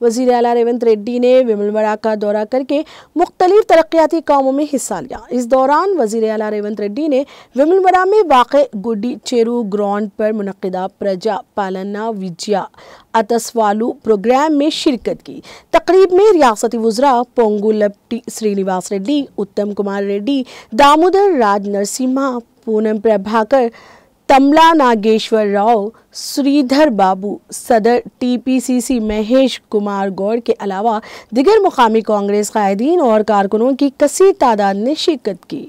वज़ीर अला रेवंत रेड्डी ने विमलवड़ा का दौरा करके मुख्तलिफ़ तरक्याती कामों में हिस्सा लिया। इस दौरान वज़ीर अला रेवंत रेड्डी ने विमलवड़ा में वाक़ गुडी चेरू ग्राउंड पर मनदा प्रजा पालना विजया अतसवालू प्रोग्राम में शिरकत की। तकरीब में रियासती वज्रा पोंगुलप्टी श्रीनिवास रेड्डी, उत्तम कुमार रेड्डी, दामोदर राज नरसिम्हा, पूनम प्रभाकर तमला नागेश्वर राव, श्रीधर बाबू, सदर टीपीसीसी महेश कुमार गौड़ के अलावा दिगर मुकामी कांग्रेस कायदीन और कारकुनों की कसी तादाद ने शिरकत की।